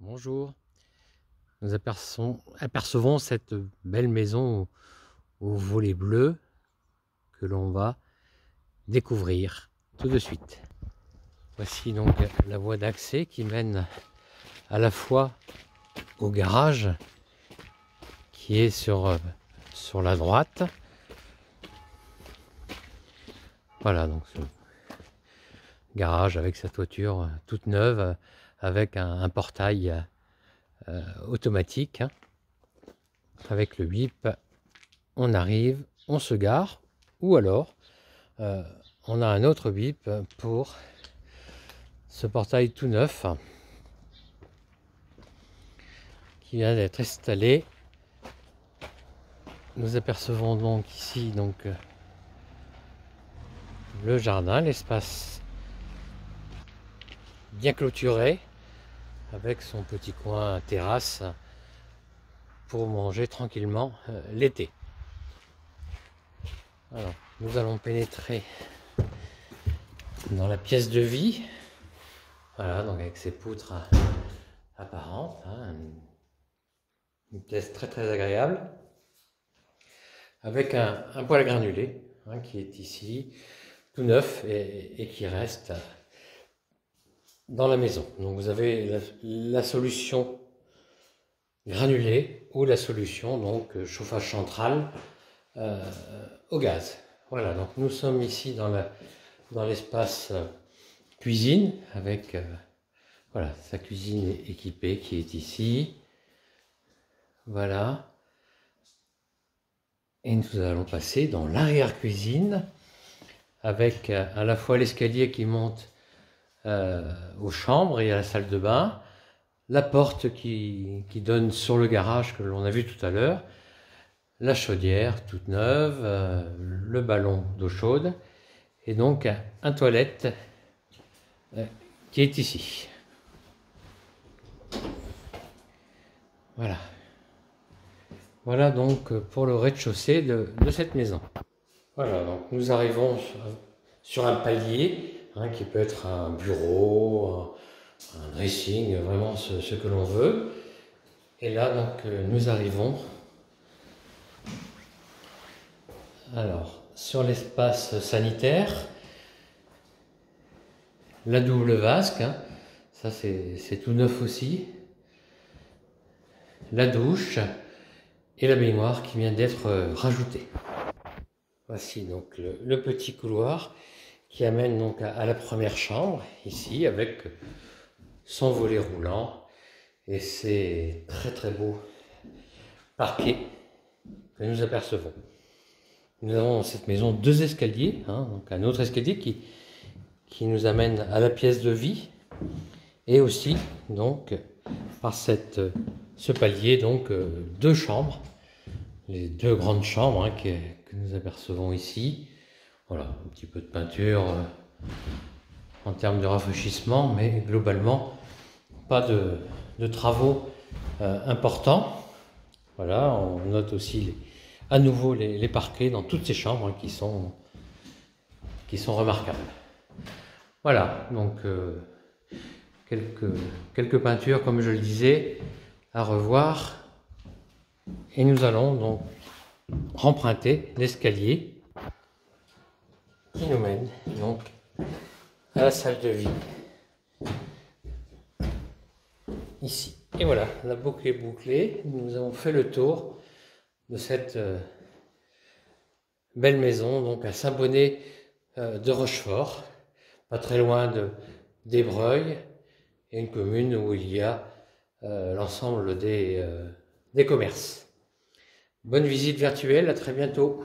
Bonjour. Nous apercevons, cette belle maison au, au volet bleu que l'on va découvrir tout de suite. Voici donc la voie d'accès qui mène à la fois au garage qui est sur, sur la droite. Voilà donc ce garage avec sa toiture toute neuve avec un, portail euh, automatique. hein. Avec le bip, on arrive, on se gare ou alors euh, on a un autre bip pour ce portail tout neuf qui vient d'être installé. Nous apercevons donc ici donc euh, le jardin, l'espace bien clôturé avec son petit coin terrasse pour manger tranquillement euh, l'été. Nous allons pénétrer dans la pièce de vie. Voilà, donc avec ses poutres apparentes. hein, une- pièce très très agréable. Avec un, un poêle à granulés hein, qui est ici, tout neuf et qui reste dans la maison. Donc vous avez la, solution granulée ou la solution donc euh, chauffage central euh, au gaz. Voilà, donc nous sommes ici dans la dans l'espace euh, cuisine avec voilà sa cuisine équipée qui est ici. Voilà. Et nous allons passer dans l'arrière-cuisine avec à la fois l'escalier qui monte euh, aux chambres et à la salle de bain, la porte qui, qui donne sur le garage que l'on a vu tout à l'heure, la chaudière toute neuve, euh, le ballon d'eau chaude et donc un, toilette euh, qui est ici. Voilà. Voilà donc pour le rez-de-chaussée de, de cette maison. Voilà, donc nous arrivons sur un palier hein, qui peut être un bureau, un, dressing, vraiment ce, que l'on veut. Et là, donc, euh, nous arrivons alors sur l'espace sanitaire, la double vasque, hein, ça c'est tout neuf aussi, la douche et la baignoire qui vient d'être rajoutée. Voici donc le petit couloir qui amène donc à, la première chambre, ici, avec son volet roulant et ses très très beaux parquets que nous apercevons. Nous avons dans cette maison deux escaliers, hein, donc un autre escalier qui, qui nous amène à la pièce de vie et aussi donc par cette, ce palier donc euh, deux chambres, les deux grandes chambres hein, que nous apercevons ici. Voilà, un petit peu de peinture euh, en termes de rafraîchissement, mais globalement pas de, travaux euh, importants. Voilà, on note aussi à nouveau les, parquets dans toutes ces chambres hein, qui sont, qui sont remarquables. Voilà, donc euh, quelques, quelques peintures, comme je le disais, à revoir. Et nous allons donc remprunter l'escalier qui nous mène donc à la salle de vie. Ici. Et voilà, la boucle est bouclée. Nous avons fait le tour de cette euh, belle maison, donc à Saint-Bonnet euh, de Rochefort, pas très loin de d'Ébreuil, et une commune où il y a euh, l'ensemble des commerces. Bonne visite virtuelle, à très bientôt.